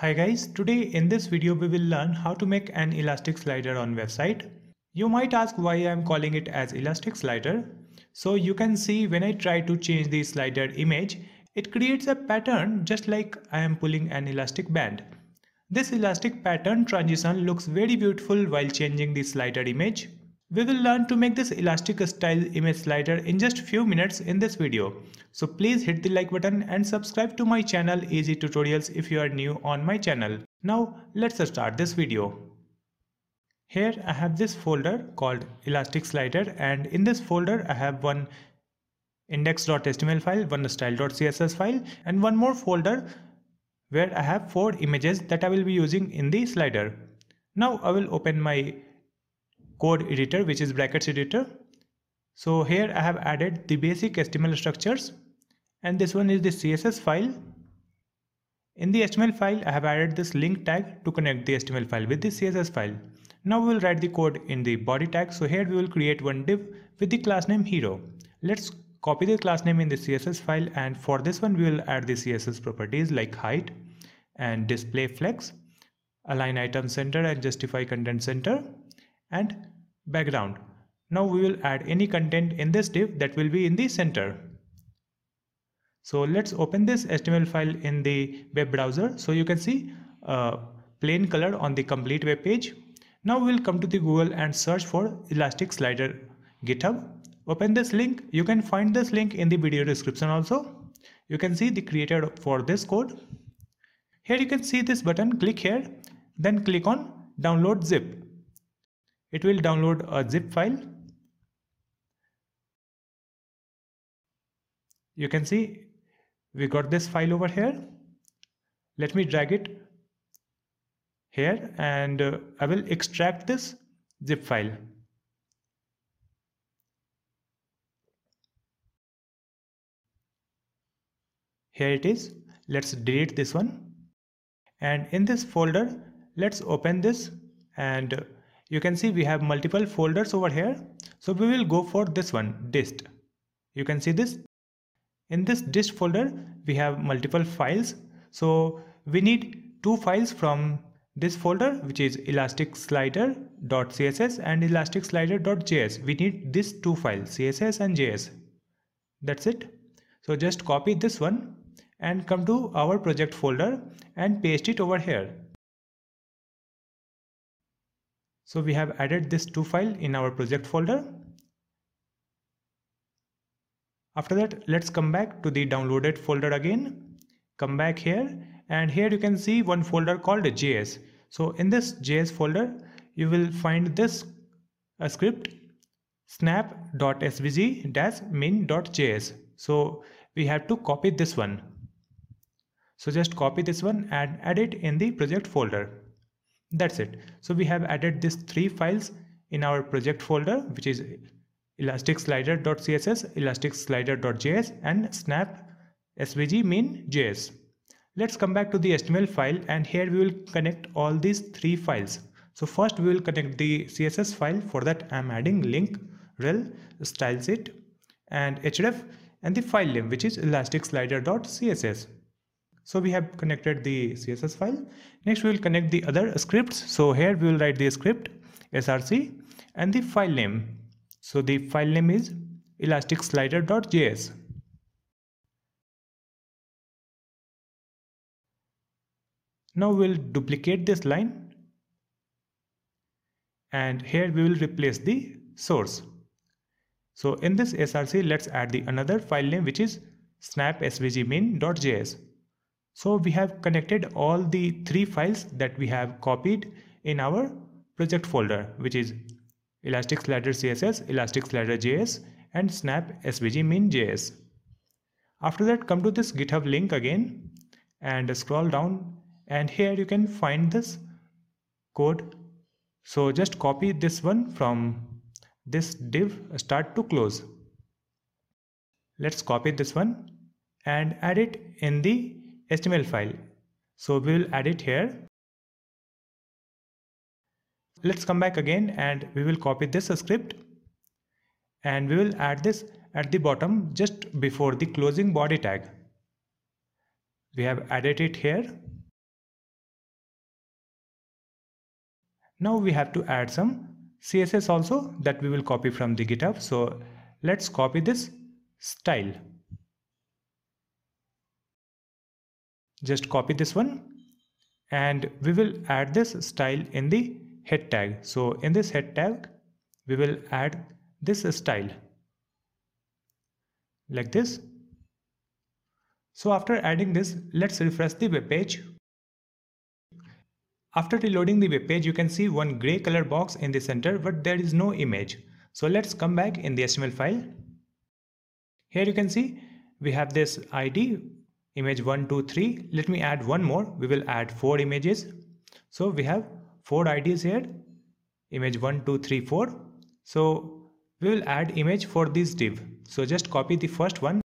Hi guys, today in this video we will learn how to make an elastic slider on website. You might ask why I am calling it as elastic slider. So you can see when I try to change the slider image, it creates a pattern just like I am pulling an elastic band. This elastic pattern transition looks very beautiful while changing the slider image. We will learn to make this elastic style image slider in just few minutes in this video. So please hit the like button and subscribe to my channel Easy Tutorials if you are new on my channel. Now let's start this video. Here I have this folder called elastic slider and in this folder I have one index.html file, one style.css file and one more folder where I have four images that I will be using in the slider. Now I will open my code editor which is brackets editor. So here I have added the basic HTML structures and this one is the CSS file. In the HTML file I have added this link tag to connect the HTML file with the CSS file. Now we will write the code in the body tag. So here we will create one div with the class name hero. Let's copy the class name in the CSS file and for this one we will add the CSS properties like height and display flex, align item center and justify content center and background. Now we will add any content in this div that will be in the center. So let's open this HTML file in the web browser. So you can see uh, plain color on the complete web page. Now we'll come to the Google and search for Elastic Slider GitHub. Open this link. You can find this link in the video description also. You can see the creator for this code. Here you can see this button. Click here. Then click on download zip it will download a zip file. You can see we got this file over here. Let me drag it here and uh, I will extract this zip file. Here it is. Let's delete this one. And in this folder let's open this and you can see we have multiple folders over here. So we will go for this one dist. You can see this. In this dist folder we have multiple files. So we need two files from this folder which is elastic slider.css and elastic slider.js we need these two files css and js that's it. So just copy this one and come to our project folder and paste it over here so we have added this two file in our project folder. After that, let's come back to the downloaded folder again. Come back here and here you can see one folder called JS. So in this JS folder, you will find this a script snap.svg-min.js. So we have to copy this one. So just copy this one and add it in the project folder. That's it. So we have added these three files in our project folder, which is elasticSlider.css, elasticSlider.js, and snap svg min.js. Let's come back to the HTML file and here we will connect all these three files. So first we will connect the CSS file. For that I'm adding link, rel, stylesheet and href and the file name which is elastic slider.css. So we have connected the CSS file. Next we will connect the other scripts. So here we will write the script src and the file name. So the file name is elasticslider.js. Now we'll duplicate this line and here we will replace the source. So in this src let's add the another file name which is snap.svg-min.js. So we have connected all the three files that we have copied in our project folder, which is Elastic Slider CSS, Elastic Slider JS, and Snap SVG min JS. After that, come to this GitHub link again and scroll down and here you can find this code. So just copy this one from this div start to close. Let's copy this one and add it in the HTML file. So we will add it here. Let's come back again and we will copy this script and we will add this at the bottom just before the closing body tag. We have added it here Now we have to add some CSS also that we will copy from the GitHub. So let's copy this style. Just copy this one and we will add this style in the head tag. So in this head tag, we will add this style like this. So after adding this, let's refresh the web page. After reloading the web page, you can see one gray color box in the center, but there is no image. So let's come back in the HTML file. Here you can see we have this ID image 1 2 3 let me add one more. We will add four images. So we have four IDs here. Image 1 2 3 4 so we will add image for this div. So just copy the first one.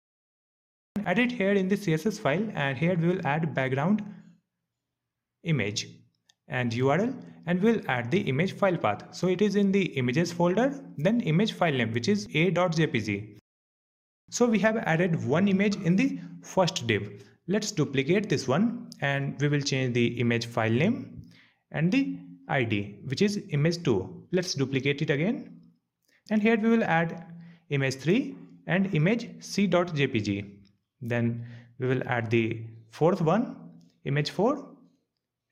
Add it here in the css file and here we will add background image and url and we'll add the image file path. So it is in the images folder then image file name which is a.jpg so we have added one image in the first div. Let's duplicate this one and we will change the image file name and the id which is image2 let's duplicate it again. And here we will add image 3 and image c.jpg then we will add the fourth one image 4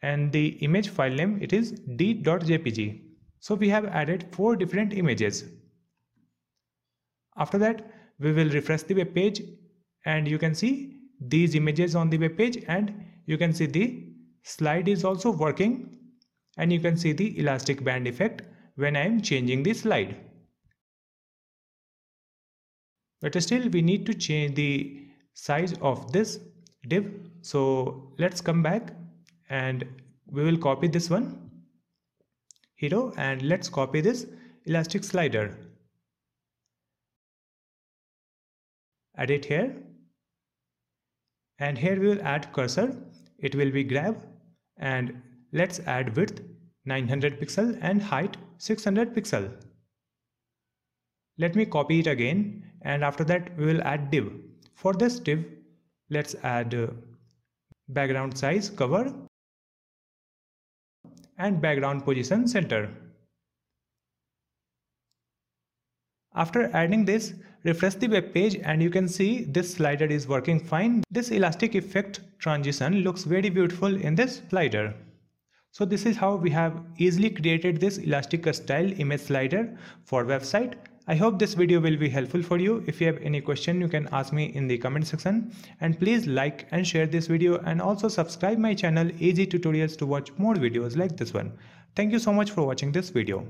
and the image file name it is d.jpg so we have added four different images. After that we will refresh the web page and you can see these images on the web page and you can see the slide is also working and you can see the elastic band effect when I am changing the slide. But still we need to change the size of this div. So let's come back and we will copy this one hero and let's copy this elastic slider add it here. And here we will add cursor. It will be grab. And let's add width 900 pixel and height 600 pixel. Let me copy it again. And after that we will add div. For this div let's add uh, background size cover. And background position center. After adding this, refresh the web page and you can see this slider is working fine. This elastic effect transition looks very beautiful in this slider. So this is how we have easily created this elastic style image slider for website. I hope this video will be helpful for you. If you have any question, you can ask me in the comment section. And please like and share this video and also subscribe my channel Easy Tutorials to watch more videos like this one. Thank you so much for watching this video.